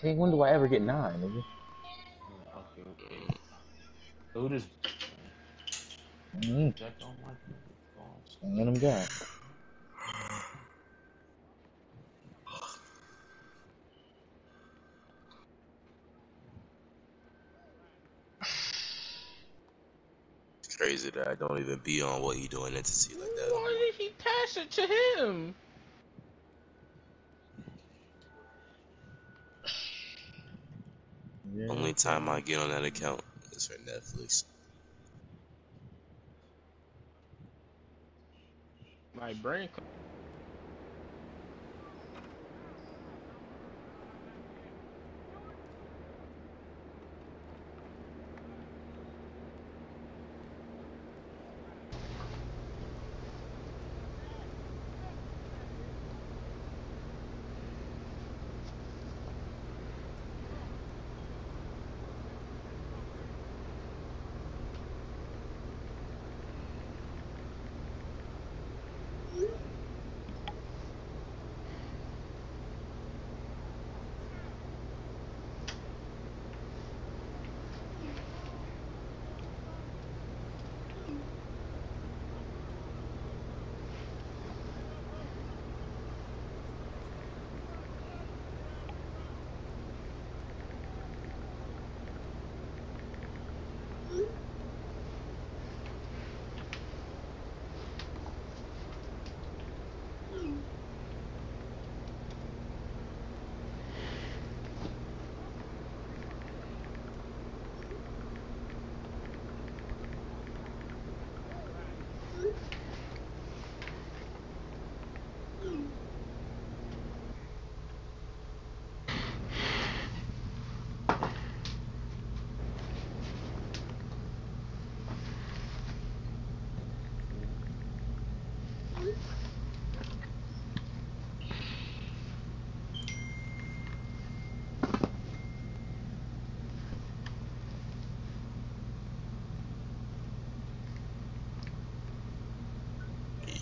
Okay, when do I ever get nine, nigga? Okay, okay. Who this? Mm, Jack don't like me. let him go. It's crazy that I don't even be on what he doing entity like that. Why did he pass it to him? Yeah. Only time I get on that account is for Netflix. My brain.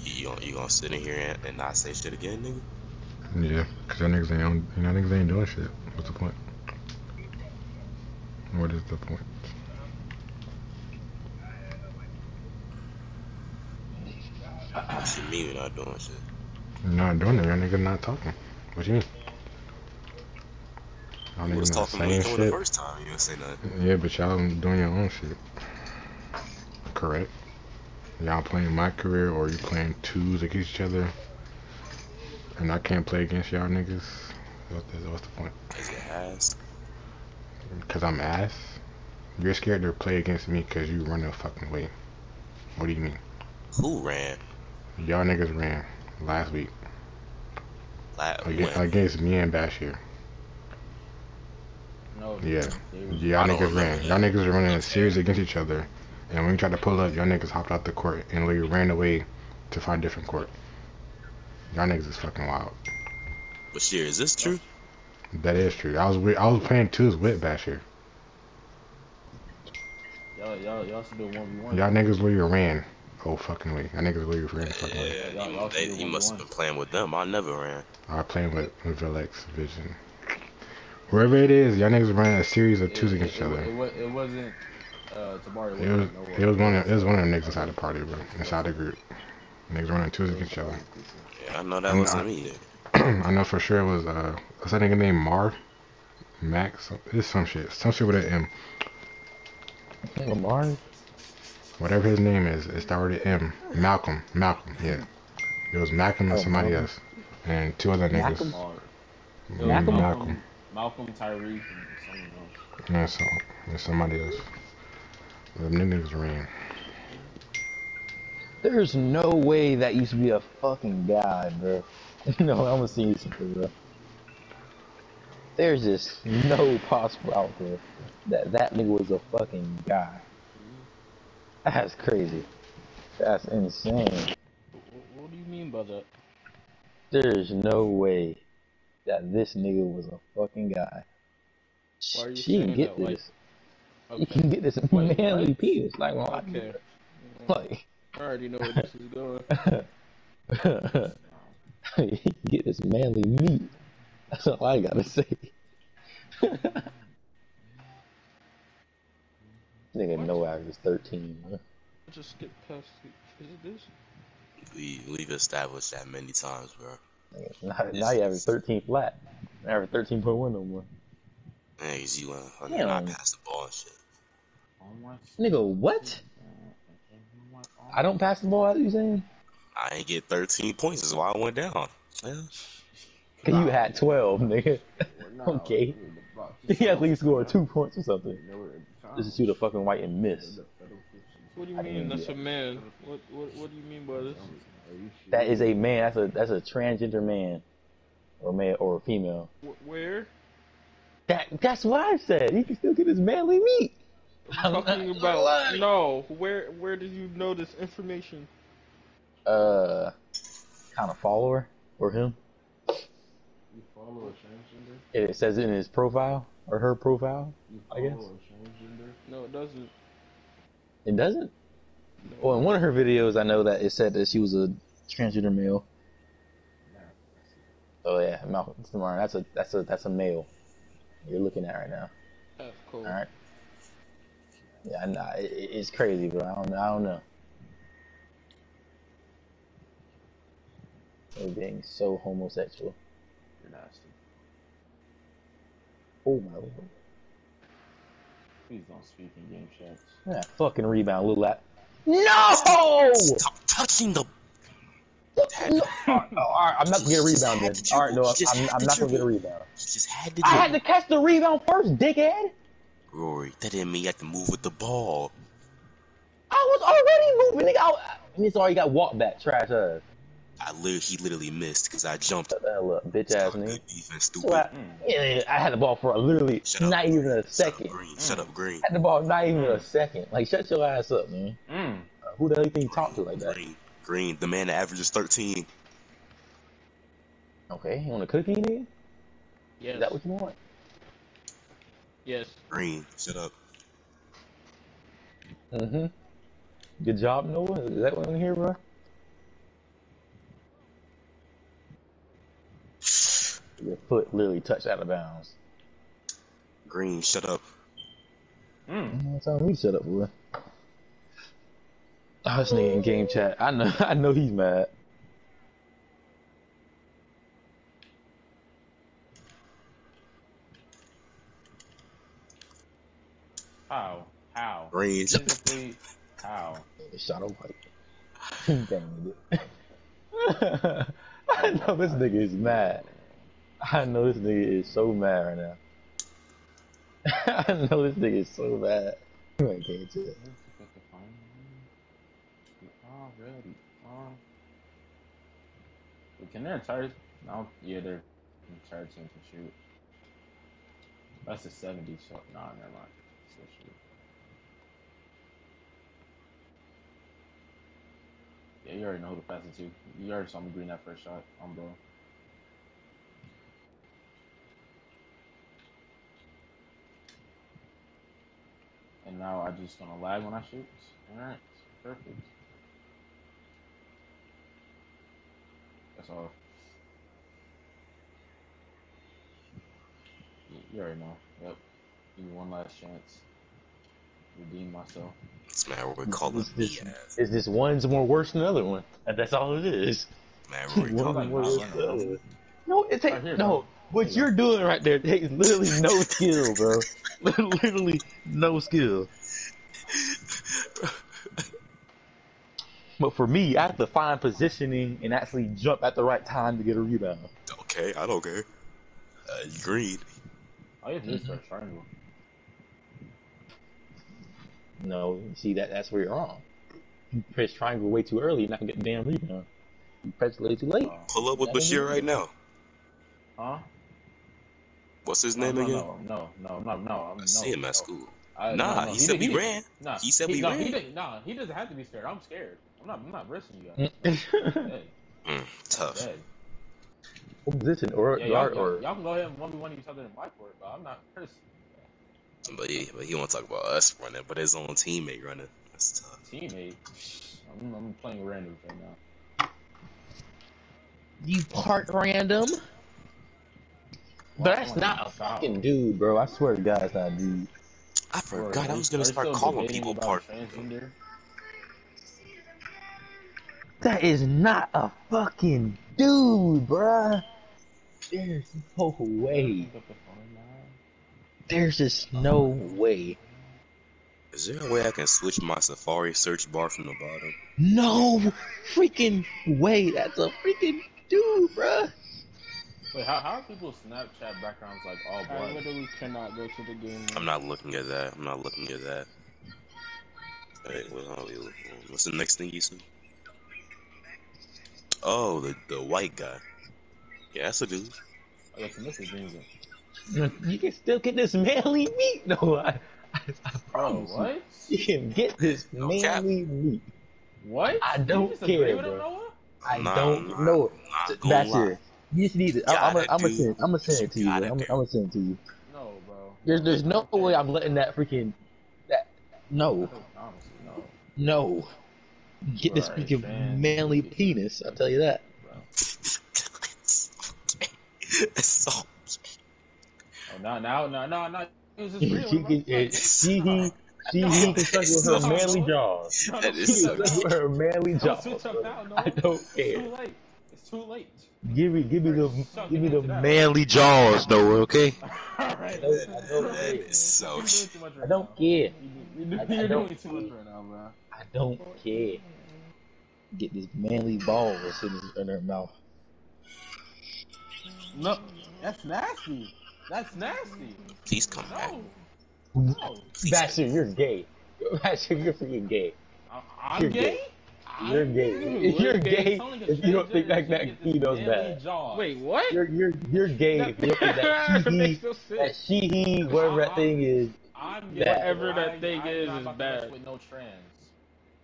You, you, gonna, you gonna sit in here and, and not say shit again, nigga? Yeah, cause y'all niggas ain't, you know, niggas ain't doing shit. What's the point? What is the point? What you mean we're not doing shit? You're not doing it. Y'all niggas not talking. What you mean? Y'all was niggas not talking when you saying the first time. You didn't say nothing. Yeah, but y'all doing your own shit. Correct. Y'all playing my career or you playing twos against each other. And I can't play against y'all niggas. What the, what's the point? Is it ass? Cause I'm ass. You're scared to play against me cause you run a fucking way. What do you mean? Who ran? Y'all niggas ran last week La- against, when? against me and Bashir. No. Yeah. Y'all niggas ran. Y'all niggas are running a series against each other. And when we tried to pull up, y'all niggas hopped out the court and we ran away to find a different court. Y'all niggas is fucking wild. Bashir, is this true? That is true. I was I was playing twos with Bashir. Y'all, y'all, y'all should do one v one. Y'all niggas literally ran. Oh fucking way. Y'all niggas literally ran fucking way. Yeah, Y'all- you, they, should you must have been playing with them. I never ran. I was playing with, with Vilex Vision. Wherever it is, y'all niggas running a series of It, twos it, against each other. it, wa- it wasn't. Uh, Tabari It was wasn't it was one of it was one of the niggas inside the party, bro. Inside the group. Niggas running twos against each other. Yeah, I know that I'm wasn't me. I know for sure it was uh what's that nigga named Mar? Max? It's some shit. Some shit with an M. Lamar? Whatever his name is, it started with M. Malcolm. Malcolm, yeah. It was Malcolm and Oh, somebody else. And two other niggas. Malcolm? Hard. It was Malcolm? Malcolm. Malcolm, Tyrese, and someone else. And, so, and somebody else. The niggas ran. There's no way that used to be a fucking guy, bro. no, I'm gonna see you something, bro. There's just no possible out there that that nigga was a fucking guy. That's crazy. That's insane. What, what do you mean by that? There's no way that this nigga was a fucking guy. Why are you She can saying get that? Like, this. You okay, can get this Wait, manly what? penis. Like, well, okay. like, I already know where this is going. you can get this manly meat. That's all I gotta say. Nigga, What? no I was 13. man. I just skip past. it. Is it this? We we've established that many times, bro. Now, now you average 13 flat. Average 13.1 no more. Man, 'cause you uh, fucking Damn. not pass the ball and shit. Nigga, what? I don't pass the ball, as you saying? I ain't get 13 points. Is why I went down. Yeah. Cause you had 12, nigga. Okay. He at least scored two points or something. Just to shoot a fucking white and miss. What do you mean? That's a man. What what what do you mean by this? That is a man. That's a that's a transgender man, or male or female. Where? That that's what I said. He can still get his manly meat. I'm talking about no. Where where did you know this information? Uh, kind of follower or him. You follow a transgender? It says in his profile or her profile. You I follow guess. a transgender? No, it doesn't. It doesn't. Well, in one of her videos, I know that it said that she was a transgender male. Oh yeah, Malcolm Samara. That's a that's a that's a male. You're looking at right now. That's cool. All right. Yeah, I know. It, it- it's crazy, bro. I don't I don't know. They're being so homosexual. You're nasty. Oh my lord. Please don't speak in game chats. Yeah, fucking rebound, little lap. No! Stop touching the. no! Oh, all right, I'm not gonna get a rebound then. All right, no, I'm, I'm not gonna get a rebound. Just had to. I had to catch the rebound first, dickhead. Rory, that didn't mean you had to move with the ball. I was already moving, nigga. I, I mean, sorry, you got walk back, trash ass. I literally, he literally missed because I jumped. Shut the hell up, bitch ass nigga. Good defense, So stupid. I, yeah, yeah, I had the ball for literally Shut up. not even a second. Shut up, second. Green. Shut up, Green. Had the ball not even a second. Like, shut your ass up, man. Mm. Uh, who the hell you think you talk to like that? Green. Green. The man that averages 13. Okay, you want a cookie, nigga? Yes. Is that what you want? Yes. Green. Shut up. Mm-hmm. Good job, Noah. Is that what I'm here, bro? Your foot literally touched out of bounds. Green. Shut up. Mm. That's how we shut up, boy. Oh, this nigga in game chat. I know. I know he's mad. How? How? Green. Shut up. Physically, how? Shot a white. Dang it. I know this nigga is mad. I know this nigga is so mad right now. I know this nigga is so mad. You ain't game chat. Already. Uh, wait, can they charge? no? Yeah, they're charging to shoot. That's a 70 shot. Nah, never mind. Still shoot. Yeah, you already know who to pass it to. You already saw me green that first shot. I'm bro. And now I just gonna lag when I shoot. Alright, perfect. That's all. You, already know. Yep. Give me one last chance. Redeem myself. This man Rory calling This- me ass. Is this one's more worse than the other one? And that's all it is. Man Rory One calling more me worse not than the running. other one. No, it takes Right here, no. bro. What you you're doing right there takes literally no skill, bro. literally no skill. But for me, I have to find positioning and actually jump at the right time to get a rebound. Okay, I don't care. Uh, green. All you have to do is start triangle. No, you see that that's where you're wrong. You press triangle way too early, you're not gonna get the damn rebound. You press way too late. Uh, Pull up with That Bashir right now. huh? What's his No, name no, again? no, no, no, no, no. I'm, I no, see him no. at school. I, Nah, no, no, he said we didn't- ran. Nah, He said we no, ran. He didn't, nah, he doesn't have to be scared. I'm scared. I'm not. I'm not risking you guys. Mm, tough. dead. position? Or Yeah, guard y'all, or y'all, y'all can go ahead and one v one each other in my court, but I'm not risking. But he, but he want to talk about us running, but his own teammate running. That's tough. Teammate. I'm, I'm playing random right now. you part random? But that's not a fucking dude, bro. I swear to God, it's not a dude. I forgot I was gonna start calling people part. That is not a fucking dude, bruh. There's no way. Pick up the phone now. There's just no uh-huh. way. Is there a way I can switch my Safari search bar from the bottom? No freaking way. That's a freaking dude, bruh. Wait, how, how are people's Snapchat backgrounds like all I literally cannot go to the game. I'm not looking at that. I'm not looking at that. Wait, what are we looking at? What's the next thing you see? Oh, the the white guy. Yeah, that's a dude. I got some Mr. Jeans. You can still get this manly meat, though. I, I, I Bro, promise you. what? You can get this No cap. manly meat. What? I don't just care, bro. Noah? I Nah, don't nah, know. Not gonna That's lie. it. You just need it. I'm gonna I'm do. send. I'm gonna send it to you. Gotta I'm gonna send it to you. No, bro. There's there's no way I'm letting that freaking that no Honestly, no. no get this Right, freaking man. manly penis. I'll tell you that. it's so Now, no, no, now, now. It was She can bro. it, she he she he can suck with her manly jaws. No, no, is so with her manly Don't jaws. switch up now, no. I don't It's care. too late. It's too late. Give me give me the Suck give me the into that. manly jaws though. Okay. Alright. don't- I don't That is so You're doing too much right I don't care. You- You're, I- I don't doing too much care. right now, bro. I don't care. Get this manly balls in, in her mouth. No, that's nasty. That's nasty. please come back. No, no. Bastard, you're gay. Bastard, you're freaking gay. I- I'm You're gay. gay. You're gay. Dude, You're gay if you don't think transgender that to that get this female's bad. jaw. Wait, what? You're you're you're gay if you don't think that that she he no that sense. she he whatever that thing is. I'm Bad. gay. Whatever that I- thing I'm is is bad. With no trans.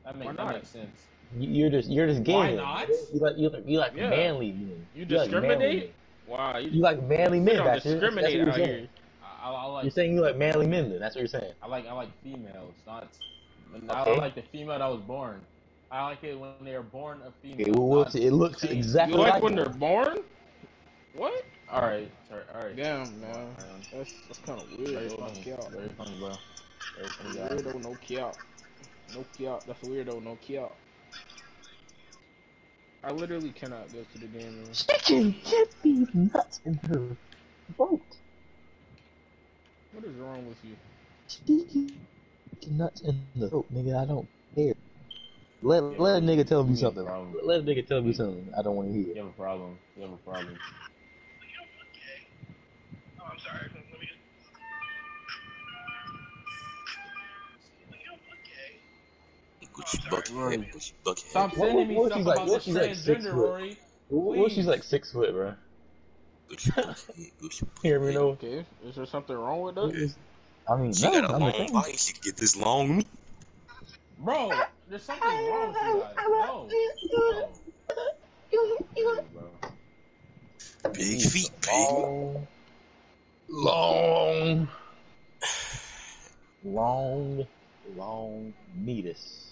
That makes that makes sense. you- You're just you're just gay. Why then. not? You like you like you like Yeah. manly men. You like manly discriminate? Men. Wow, you, You like manly men. don't Bastard. That's what discriminate you're out saying. here. I, I, I like You're saying you like manly men. Then that's what you're saying. I like I like females, not. I Okay. like the female that was born. I like it when they are born a female. Okay, well, not it looks exactly You like like when that. they're born? What? All right, sorry, all right. Damn, man. That's that's kind of weird. though. No funny, cap. very funny, bro. Very funny. Weirdo, no cap. No cap. That's a weirdo, no cap. I literally cannot go to the game room. She can get these nuts in her boat. What is wrong with you? She can get nuts in the throat, nigga. I don't care. Let let a nigga tell me You something. Let a nigga tell me something. I don't want to hear. You have a problem. You have a problem. Gucci bucket, Rory. Gucci bucket. Stop What- sending me what if stuff she's like- about the if she's like six transgender, foot? Rory. What what she's like six foot, bro? Gucci bucket, Gucci. Hear me know? Okay, is there something wrong with that? I mean, She no, got a I'm long body. She can get this long. Bro, there's something wrong with you guys. No. No. Dude, bro. Big feet, baby. Long, long, long, long meatus.